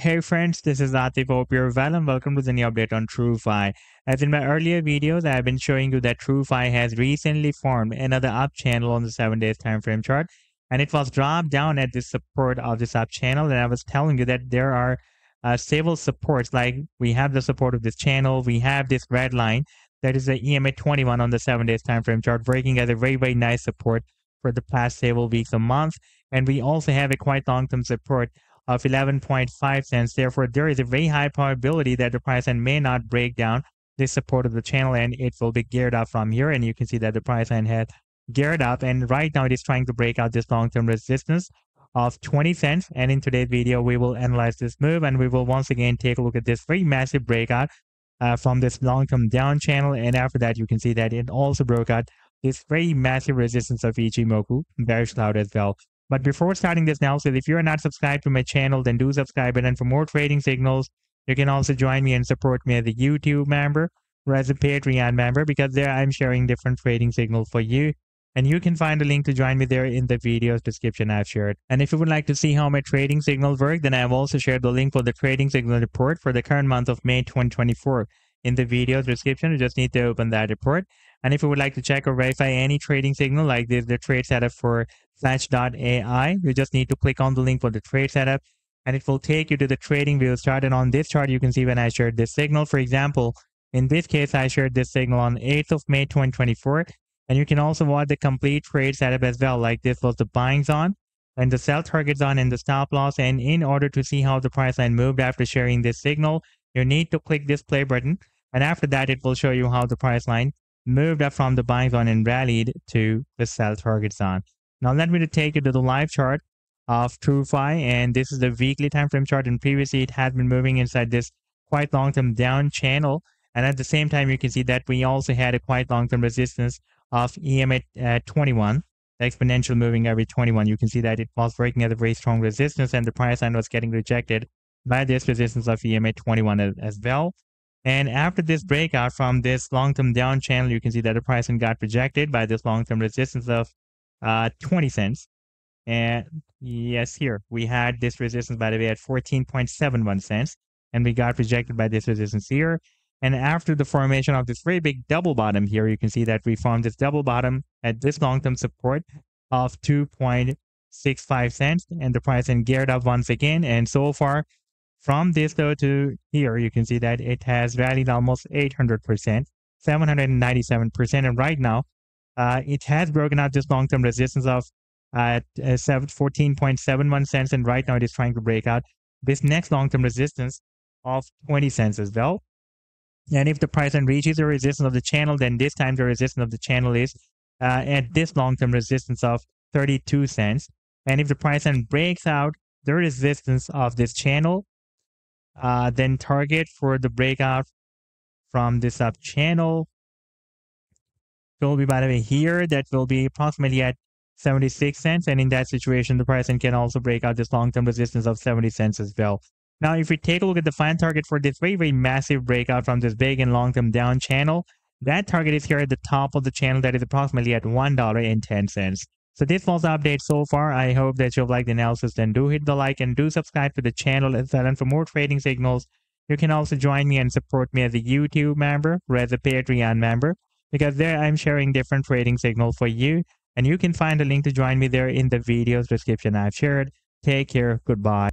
Hey friends, this is Atif. Hope you're well and welcome to the new update on TrueFi. As in my earlier videos, I've been showing you that TrueFi has recently formed another up channel on the 7 days time frame chart and it was dropped down at the support of this up channel and I was telling you that there are uh, several supports like we have the support of this channel, we have this red line that is the EMA 21 on the 7 days time frame chart breaking as a very very nice support for the past several weeks or months and we also have a quite long-term support of 11.5 cents. Therefore, there is a very high probability that the price line may not break down this support of the channel and it will be geared up from here. And you can see that the price line has geared up and right now it is trying to break out this long-term resistance of 20 cents. And in today's video, we will analyze this move and we will once again take a look at this very massive breakout uh, from this long-term down channel. And after that, you can see that it also broke out this very massive resistance of Ichimoku bearish cloud as well. But before starting this analysis, if you're not subscribed to my channel, then do subscribe. And then for more trading signals, you can also join me and support me as a YouTube member or as a Patreon member because there I'm sharing different trading signals for you. And you can find a link to join me there in the video's description I've shared. And if you would like to see how my trading signals work, then I've also shared the link for the trading signal report for the current month of May 2024 in the video description. You just need to open that report. And if you would like to check or verify any trading signal like this, the trade setup for Flash.ai, you just need to click on the link for the trade setup and it will take you to the TradingView chart. And on this chart, you can see when I shared this signal. For example, in this case, I shared this signal on 8th of May 2024. And you can also watch the complete trade setup as well. Like this was the buying zone and the sell target zone and the stop loss. And in order to see how the price line moved after sharing this signal, you need to click this play button. And after that, it will show you how the price line moved up from the buying zone and rallied to the sell target zone. Now let me take you to the live chart of TrueFi, and this is the weekly time frame chart. And previously, it had been moving inside this quite long-term down channel. And at the same time, you can see that we also had a quite long-term resistance of EMA at 21, the exponential moving average 21. You can see that it was working at a very strong resistance, and the price line was getting rejected by this resistance of EMA 21 as, as well. And after this breakout from this long-term down channel, you can see that the price got rejected by this long-term resistance of uh, 20 cents. And yes, here we had this resistance, by the way, at 14.71 cents. And we got rejected by this resistance here. And after the formation of this very big double bottom here, you can see that we formed this double bottom at this long-term support of 2.65 cents. And the price then geared up once again. And so far, from this though to here, you can see that it has rallied almost 800%, 797%. And right now, uh, it has broken out this long-term resistance of uh, 14.71 cents, and right now it is trying to break out this next long-term resistance of 20 cents as well. And if the price then reaches the resistance of the channel, then this time the resistance of the channel is uh, at this long-term resistance of 32 cents. And if the price then breaks out the resistance of this channel, uh, then target for the breakout from this up channel will be, by the way, here. That will be approximately at 76 cents. And in that situation, the price can also break out this long-term resistance of 70 cents as well. Now, if we take a look at the final target for this very, very massive breakout from this big and long-term down channel, that target is here at the top of the channel that is approximately at $1.10. So this was the update so far. I hope that you've liked the analysis. Then do hit the like and do subscribe to the channel as well. And for more trading signals, you can also join me and support me as a YouTube member or as a Patreon member because there I'm sharing different trading signals for you. And you can find a link to join me there in the video's description I've shared. Take care. Goodbye.